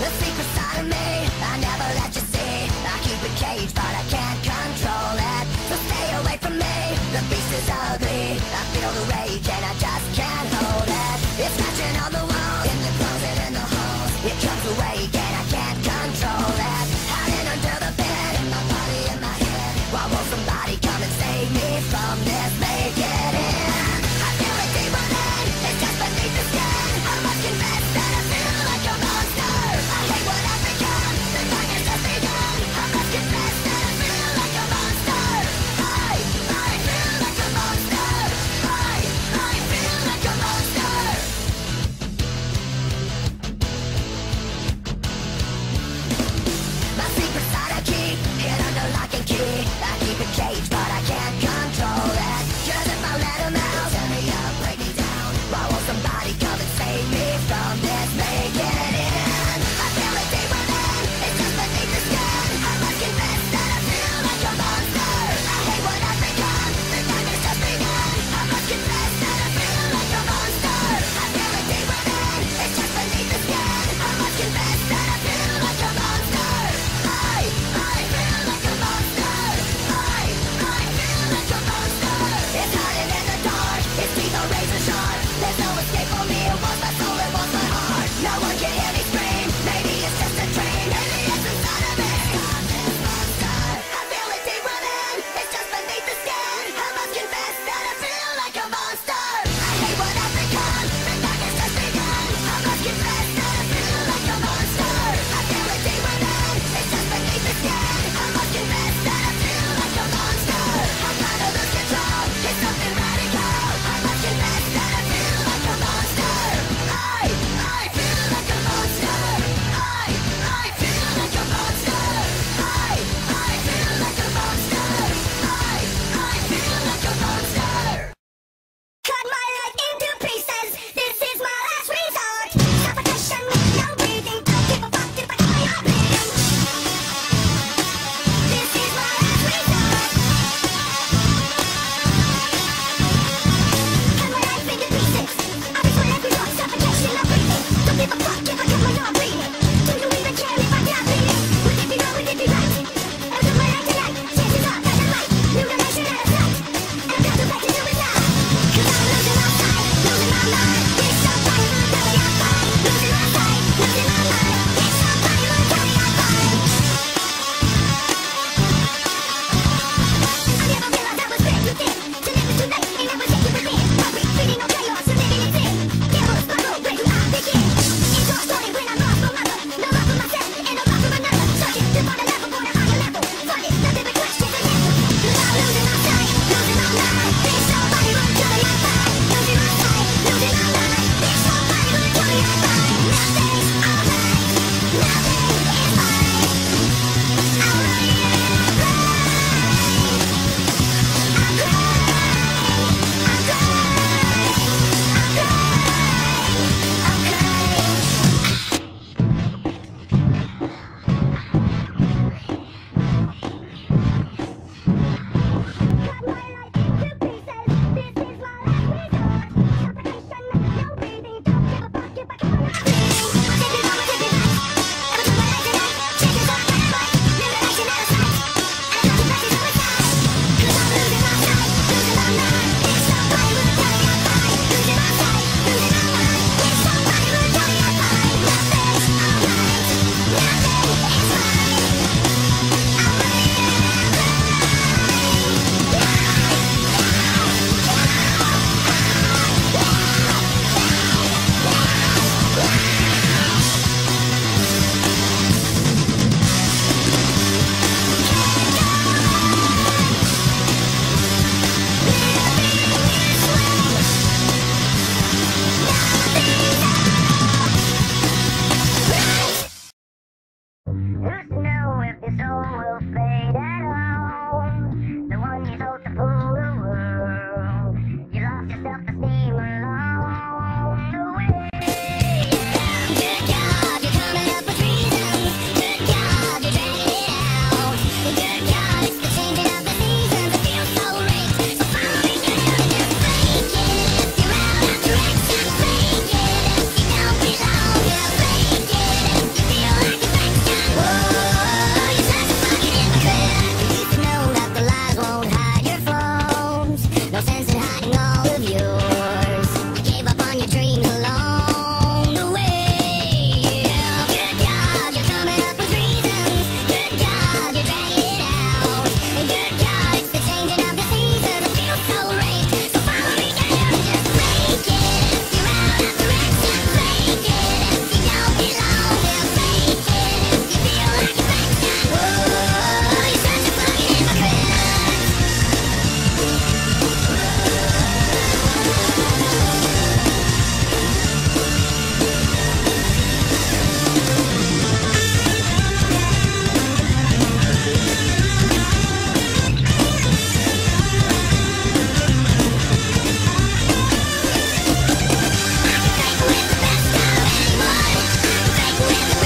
The secret side of me, I never let you see. I keep it caged, but I can't control it. So stay away from me, the ugly. I feel the rage and I